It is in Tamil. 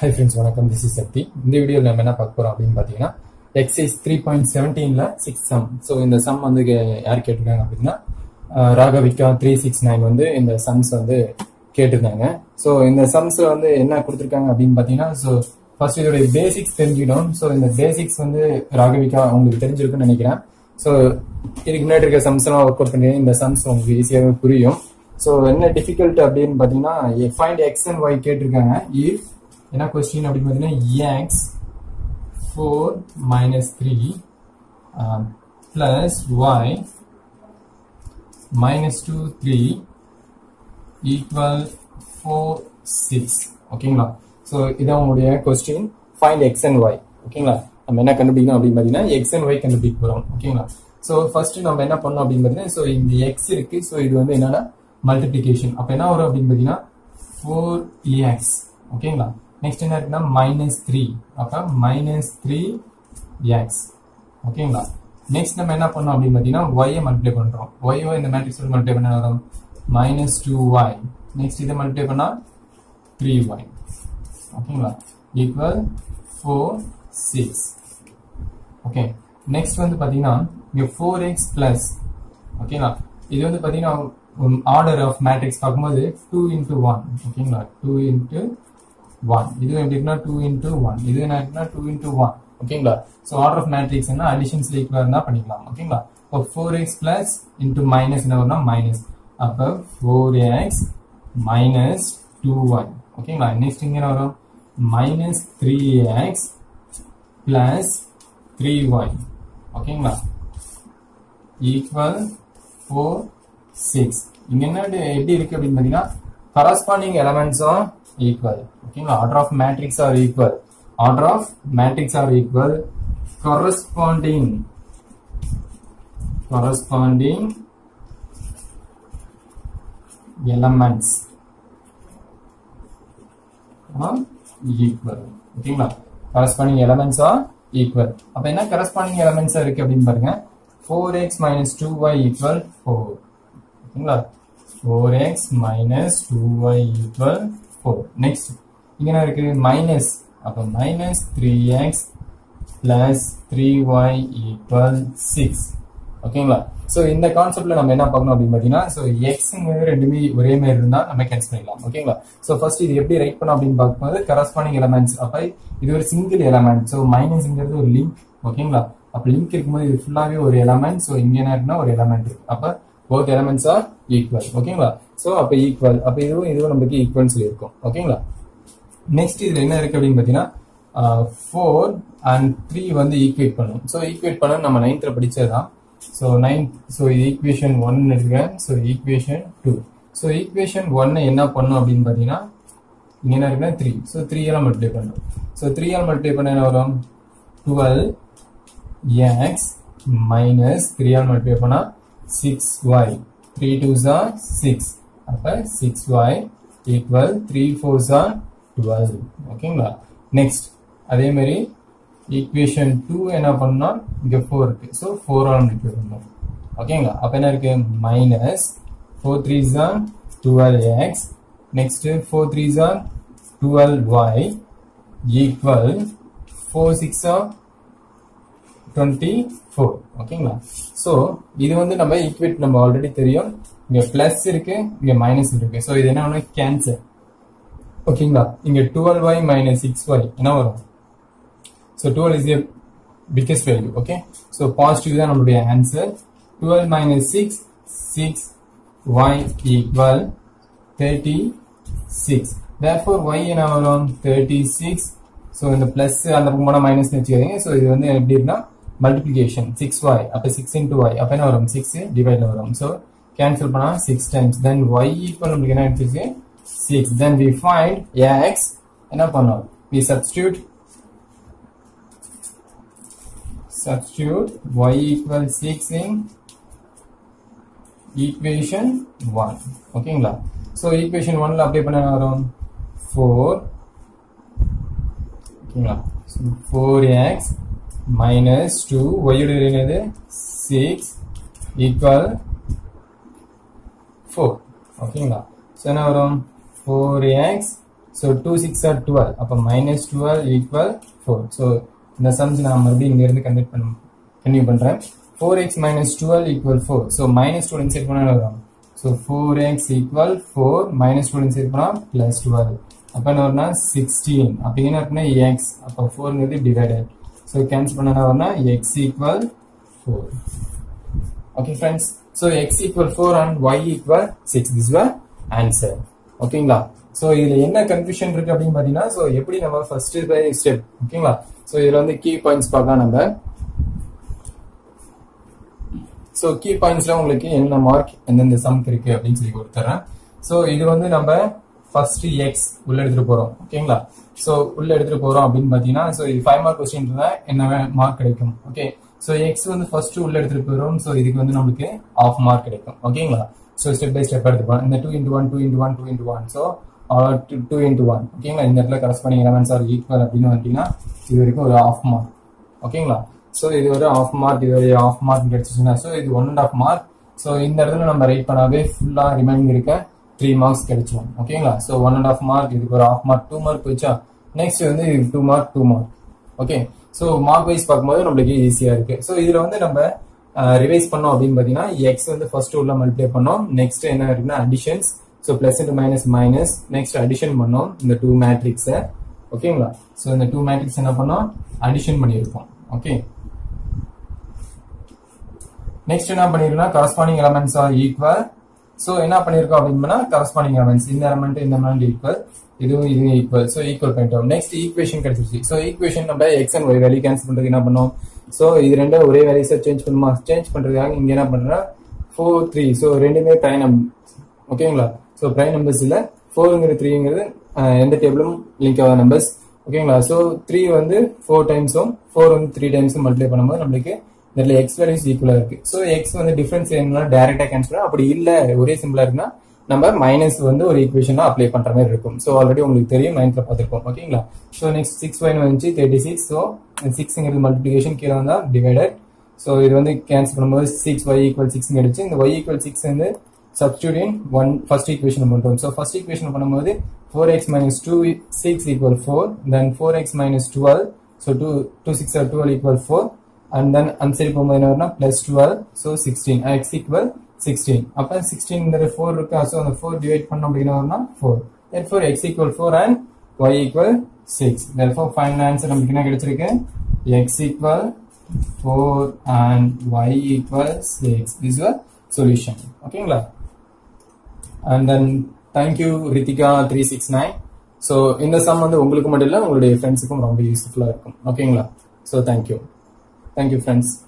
ஹை ஃப்ரெண்ட்ஸ் வணக்கம். திஸ் இஸ் சக்தி இந்த வீடியோவில் நம்ம என்ன பார்க்க போகிறோம் அப்படின்னு பார்த்தீங்கன்னா எக்ஸைஸ் த்ரீ பாயிண்ட் செவன்டீனில் சிக்ஸ் சம் ஸோ இந்த சம் வந்து யார் கேட்டிருக்காங்க அப்படின்னா ராகவிகா த்ரீ சிக்ஸ் நைன் வந்து இந்த சம்ஸ் வந்து கேட்டிருந்தாங்க. ஸோ இந்த சம்ஸில் வந்து என்ன கொடுத்துருக்காங்க அப்படின்னு பார்த்தீங்கன்னா ஸோ ஃபர்ஸ்ட் இதோடைய பேசிக்ஸ் தெரிஞ்சுக்கணும் ஸோ இந்த பேசிக்ஸ் வந்து ராகவிகா உங்களுக்கு தெரிஞ்சிருக்குன்னு நினைக்கிறேன். ஸோ இதுக்கு முன்னாடி இருக்க சம்ஸ் எல்லாம் ஒர்க் அவுட் பண்ணி இந்த சம்ஸ் உங்களுக்கு ஈஸியாகவே புரியும். ஸோ என்ன டிஃபிகல்ட் அப்படின்னு பார்த்தீங்கன்னா ஃபைண்ட் எக்ஸ் அண்ட் ஒய் கேட்டிருக்காங்க. இஃப் என்ன கொஸ்டின் அப்படின்னு பார்த்தீங்கன்னா x four minus three plus y minus two three equal four six ஓகேங்களா ஸோ இதான் உங்களுடைய question find x and y ஓகேங்களா நம்ம என்ன கண்டுபிடிக்கணும் அப்படின்னு பார்த்தீங்கன்னா எக்ஸ் அண்ட் ஒய் கண்டுபிடிக்க போகிறோம் ஓகேங்களா ஸோ ஃபர்ஸ்ட் நம்ம என்ன பண்ணோம் அப்படின்னு பார்த்தீங்கன்னா ஸோ இந்த எக்ஸ் இருக்கு. ஸோ இது வந்து என்னன்னா மல்டிப்ளிகேஷன் அப்போ என்ன வரும் அப்படின்னு பார்த்தீங்கன்னா ஃபோர் எக்ஸ் ஓகேங்களா நெக்ஸ்ட் என்ன இருக்குன்னா மைனஸ் த்ரீ அப்போ மைனஸ் த்ரீ எக்ஸ் ஓகேங்களா நெக்ஸ்ட் நம்ம என்ன பண்ணோம் அப்படின்னு பார்த்தீங்கன்னா ஒய்யை மல்டிப்ளை பண்ணுறோம் ஒய்யோ இந்த மேட்ரிக்ஸ் மல்டிப்ளை பண்ண வரும்? மைனஸ் டூ ஒய் நெக்ஸ்ட் இதை மல்டிப்ளை பண்ணால் த்ரீ ஒய் ஓகேங்களா equal four six okay next வந்து பார்த்தீங்கன்னா இங்கே ஃபோர் எக்ஸ் ப்ளஸ் ஓகேங்களா இது வந்து பார்த்தீங்கன்னா ஆர்டர் ஆஃப் மேட்ரிக்ஸ் பார்க்கும்போது டூ இன்ட்டு ஒன் ஓகேங்களா டூ இன்ட்டு ஒன் இது எப்படின்னா டூ இன்டூ ஒன் இது என்ன டூ இன்ட்டு ஒன் ஓகேங்களா ஸோ ஆர்டர் ஆஃப் மேட்ரிக்ஸ் என்ன அடிஷன்ஸ் ஈக்குவலாக இருந்தால் பண்ணிக்கலாம். ஓகேங்களா? இப்போ four x plus into minus என்ன வரும்னா மைனஸ் அப்போ four x minus two one ஓகேங்களா? நெக்ஸ்ட் இங்கே என்ன வரும்? Minus three x plus three y ஓகேங்களா? ஈக்குவல் ஃபோர் சிக்ஸ் இங்கே என்ன எப்படி இருக்கு அப்படின்னு பார்த்தீங்கன்னா கரஸ்பாண்டிங் எலமெண்ட்ஸும் ஈக்குவல் ஓகேங்களா order of matrix are equal order of matrix are equal corresponding corresponding elements equal ஓகேங்களா கரஸ்பாண்டிங் எலமெண்ட்ஸ் ஆர் ஈக்குவல் அப்ப என்ன கரஸ்பாண்டிங் எலமெண்ட்ஸ் இருக்கு அப்படின்னு பாருங்க four x minus two y equal four ஓகேங்களா four x minus two y equal 4 next. இங்க என்ன இருக்கு? minus. அப்ப minus 3x plus 3y equal 6 ஓகேங்களா ஸோ இந்த கான்செப்ட்ல நம்ம என்ன பார்க்கணும் அப்படின்னு பார்த்தீங்கன்னா ஸோ எக்ஸ்ங்கிறது ரெண்டுமே ஒரே மாதிரி இருந்தால் நம்ம கேன்சல் பண்ணிடலாம். ஓகேங்களா ஸோ ஃபர்ஸ்ட் இது எப்படி ரைட் பண்ணோம் அப்படின்னு பார்க்கும்போது கரஸ்பாண்டிங் எலமெண்ட்ஸ் அப்போ இது ஒரு சிங்கிள் எலமெண்ட் ஸோ மைனஸ்ங்கிறது ஒரு லிங்க் ஓகேங்களா அப்போ லிங்க் இருக்கும்போது இது ஃபுல்லாகவே ஒரு எலமெண்ட் ஸோ இங்க என்ன இருக்குன்னா ஒரு எலமெண்ட் இருக்கு. அப்போ போத் எலமெண்ட்ஸ் ஆர் ஈக்குவல் ஓகேங்களா ஸோ அப்போ ஈக்குவல் அப்போ இதுவும் இதுவும் நமக்கு ஈக்குவல் சொல்லியிருக்கோம். ஓகேங்களா நெக்ஸ்ட் இதில் என்ன இருக்கு அப்படின்னு பார்த்தீங்கன்னா ஃபோர் அண்ட் த்ரீ வந்து ஈக்குவேட் பண்ணும். ஸோ ஈக்குவேட் பண்ண நம்ம நைன்த்தில் படித்தது தான் ஸோ நைன்த் ஸோ இது ஈக்குவேஷன் ஒன் இருக்கேன் so equation two so equation ஒன்னு என்ன பண்ணும் அப்படின்னு பார்த்தீங்கன்னா இங்கே என்ன இருக்குன்னா த்ரீ ஸோ த்ரீ எல்லாம் மல்டிப்ளை பண்ணும். ஸோ த்ரீ எல்லாம் மல்டிப்ளை பண்ண என்ன வரும்? Twelve x minus three all multiply பண்ணால் சிக்ஸ் ஒய் த்ரீ டூ ஜா சிக்ஸ் அப்ப six y equal three four ஜா டுவெல் ஓகேங்களா நெக்ஸ்ட் அதே மாதிரி ஈக்குவேஷன் டூ என்ன பண்ணோம்? இங்க ஃபோர் இருக்கு. ஸோ ஃபோர் ஆல் மல்டிப்ளை பண்ணோம். ஓகேங்களா அப்ப என்ன இருக்கு? மைனஸ் ஃபோர் த்ரீ ஜா twelve x next four three ஜா twelve y equal four six twenty four ஓகேங்களா ஸோ இது வந்து நம்ம ஈக்குவேட் நம்ம ஆல்ரெடி தெரியும். இங்கே ப்ளஸ் இருக்கு இங்கே மைனஸ் இருக்கு. ஸோ இது என்ன ஒன்று கேன்சல் ஓகேங்களா இங்கே twelve y minus six y என்ன வரும்? So twelve is a biggest value okay so positive தான் நம்மளுடைய answer twelve minus six six y equal thirty six therefore y என்ன வரும்? தேர்ட்டி சிக்ஸ் ஸோ இந்த ப்ளஸ் அந்த பக்கம் போனால் மைனஸ் வச்சுக்காதீங்க. ஸோ இது வந்து எப்படி இருந்தால் மல்டிபிளிகேஷன் சிக்ஸ் ஒய் அப்போ சிக்ஸ் இன்டூ ஒய் அப்போ என்ன வரும்? சிக்ஸ் டிவைட்ல வரும். ஸோ கேன்சல் பண்ணா six times then y equal நம்மளுக்கு என்ன எடுத்துருக்கு six then we find x என்ன பண்ணோம்? We substitute substitute y equal 6 in equation 1 ஓகேங்களா so equation 1 ல அப்ளை பண்ண வரும்? 4 ஓகேங்களா so 4x minus 2 y உடைய என்னது? 6 equal 4 ஓகேங்களா ஸோ என்ன வரும்? Four 4x so two six are twelve அப்போ minus twelve equal four so இந்த சம்ஸ் நான் மறுபடியும் இங்கேருந்து கன்வெர்ட் பண்ண கண்டினியூ பண்ணுறேன் four x minus twelve equal four so minus two inside பண்ணால் வரும்? So four x equal four minus two inside பண்ணால் ப்ளஸ் டுவெல் அப்போ என்ன வரும்னா சிக்ஸ்டீன் அப்போ என்ன இருக்குன்னா எக்ஸ் அப்போ ஃபோர்ங்கிறது டிவைடட் ஸோ கேன்சல் பண்ணனா வரும்னா x equal four okay friends so x equal four and y equal six this your answer ஓகேங்களா ஸோ இதில் என்ன கன்ஃபியூஷன் இருக்கு அப்படின்னு பார்த்தீங்கன்னா ஸோ எப்படி நம்ம ஃபர்ஸ்ட் பை ஸ்டெப் ஓகேங்களா ஸோ இதில் வந்து கீ பாயிண்ட்ஸ் பார்க்கலாம் நம்ம. ஸோ கீ பாயிண்ட்ஸ்ல உங்களுக்கு என்ன மார்க் எந்தெந்த சம்க்கு இருக்கு அப்படின்னு சொல்லி கொடுத்துறேன். ஸோ இது வந்து நம்ம ஃபர்ஸ்ட் எக்ஸ் உள்ள எடுத்துட்டு போறோம். ஓகேங்களா ஸோ உள்ள எடுத்துட்டு போறோம் அப்படின்னு பாத்தீங்கன்னா ஸோ இது ஃபைவ் மார்க் கொஸ்டின் இருந்தா என்ன மார்க் கிடைக்கும். ஓகே ஸோ எக்ஸ் வந்து ஃபர்ஸ்ட் உள்ள எடுத்துட்டு போயிடும் ஸோ இதுக்கு வந்து நம்மளுக்கு ஆஃப் மார்க் கிடைக்கும். ஓகேங்களா ஸோ ஸ்டெப் பை ஸ்டெப் எடுத்துப்போம் இந்த two into one two into one two into one so two into one ஓகேங்களா இந்த இடத்துல கரஸ்பாண்டிங் எலமெண்ட்ஸ் ஆர் ஈக்குவல் அப்படின்னு வந்துட்டீங்கன்னா இது வரைக்கும் ஒரு ஆஃப் மார்க் ஓகேங்களா ஸோ இது ஒரு ஆஃப் மார்க் இது ஒரு ஆஃப் மார்க் கிடைச்சிச்சுன்னா ஸோ இது one and half mark so இந்த இடத்துல நம்ம ரைட் பண்ணாவே ஃபுல்லா ரிமைனிங் இருக்க த்ரீ மார்க்ஸ் கிடைச்சிடும் ஓகேங்களா so one and half mark இதுக்கு ஒரு ஆஃப் மார்க் டூ மார்க் வச்சா நெக்ஸ்ட் வந்து two mark two mark okay so mark wise பார்க்கும்போது நம்மளுக்கு ஈஸியாக இருக்கு. ஸோ இதில் வந்து நம்ம ரிவைஸ் பண்ணோம் அப்படின்னு பார்த்தீங்கன்னா எக்ஸ் வந்து ஃபர்ஸ்ட் உள்ள மல்டிப்ளை பண்ணோம். நெக்ஸ்ட் என்ன இருக்குன்னா additions so plus into minus minus next addition பண்ணோம். இந்த டூ மேட்ரிக்ஸை ஓகேங்களா ஸோ இந்த டூ மேட்ரிக்ஸ் என்ன பண்ணோம்? அடிஷன் பண்ணியிருக்கோம். ஓகே நெக்ஸ்ட் என்ன பண்ணிருக்கோம்னா corresponding elements are equal so என்ன பண்ணிருக்கோம் அப்படின்னா கரஸ்பாண்டிங் அவன்ஸ் இந்த எலமெண்ட் இந்த எலமெண்ட் ஈக்குவல் இதுவும் இதுவும் ஈக்குவல் ஸோ ஈக்குவல் பண்ணிட்டோம். நெக்ஸ்ட் ஈக்குவேஷன் கிடைச்சிருச்சு. ஸோ ஈக்குவேஷன் நம்ம x and y value cancel பண்றதுக்கு என்ன பண்ணோம்? ஸோ இது ரெண்டும் ஒரே வேல்யூஸை சேஞ்ச் பண்ணுமா? சேஞ்ச் பண்றதுக்காக இங்க என்ன பண்றோம் ஃபோர் த்ரீ ஸோ ரெண்டுமே பிரைம் நம்பர் ஓகேங்களா ஸோ பிரைம் நம்பர்ஸ் இல்லை. ஃபோருங்கிற த்ரீங்கிறது எந்த டேபிளும் லிங்க் ஆகாத நம்பர்ஸ் ஓகேங்களா ஸோ த்ரீ வந்து ஃபோர் டைம்ஸும் ஃபோர் வந்து த்ரீ டைம்ஸும் மல்டிப்ளை பண்ணும்போது நம்மளுக்கு இதில் எக்ஸ் வேல்யூஸ் ஈக்குவலாக இருக்கு. ஸோ எக்ஸ் வந்து டிஃபரன்ஸ் என்ன டேரெக்டாக கேன்சல் அப்படி இல்லை ஒரே சிம்பிளாக இருக்குன்னா நம்ம மைனஸ் வந்து ஒரு ஈக்குவேஷனாக அப்ளை பண்ணுற மாதிரி இருக்கும். ஸோ ஆல்ரெடி உங்களுக்கு தெரியும் நைன்த்ல பார்த்துருக்கோம் ஓகேங்களா ஸோ நெக்ஸ்ட் சிக்ஸ் ஒயின் வந்துச்சு தேர்ட்டி சிக்ஸ் ஸோ சிக்ஸ்ங்கிறது மல்டிபிகேஷன் கீழே வந்தால் டிவைடட் ஸோ இது வந்து கேன்சல் பண்ணும்போது சிக்ஸ் ஒய் ஈக்குவல் சிக்ஸ் கிடைச்சு இந்த ஒய் ஈக்குவல் சிக்ஸ் வந்து substitute ஒன் ஃபர்ஸ்ட் first பண்ணுறோம் ஸோ first equation பண்ணும்போது 4x minus 2 6 equal 4 then 4x minus 12 so 2 2 6 are 12 equal 4 and then answer side போகும்போது என்ன வரும்னா plus 12 so 16 ah, x equal 16 அப்ப 16 இந்த 4 இருக்கா ஸோ அந்த 4 divide பண்ணோம் அப்படின்னா வரும்னா 4 therefore x equal 4 and y equal 6 therefore final answer நமக்கு என்ன கிடைச்சிருக்கு? X equal 4 and y equal 6 this is your solution. ஓகேங்களா and then thank you Rithika three six nine so இந்த சம் வந்து உங்களுக்கு மட்டும் இல்லை உங்களுடைய ஃப்ரெண்ட்ஸுக்கும் ரொம்ப யூஸ்ஃபுல்லாக இருக்கும். ஓகேங்களா ஸோ Thank you, friends.